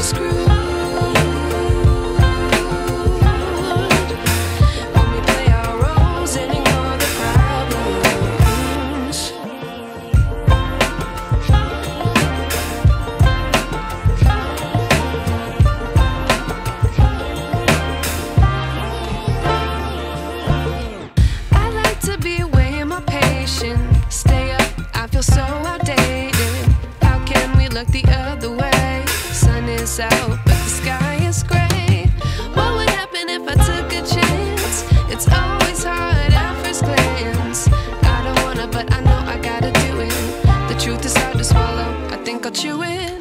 That cut you in.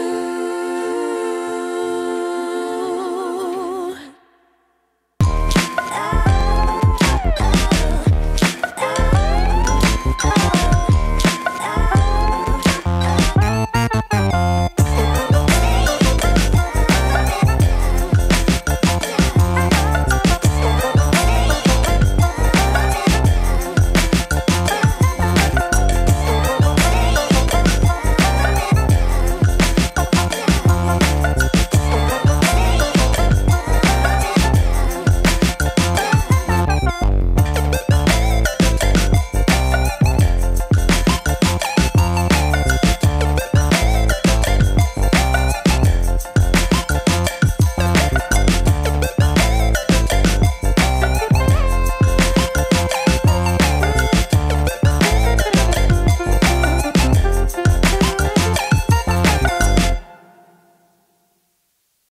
you.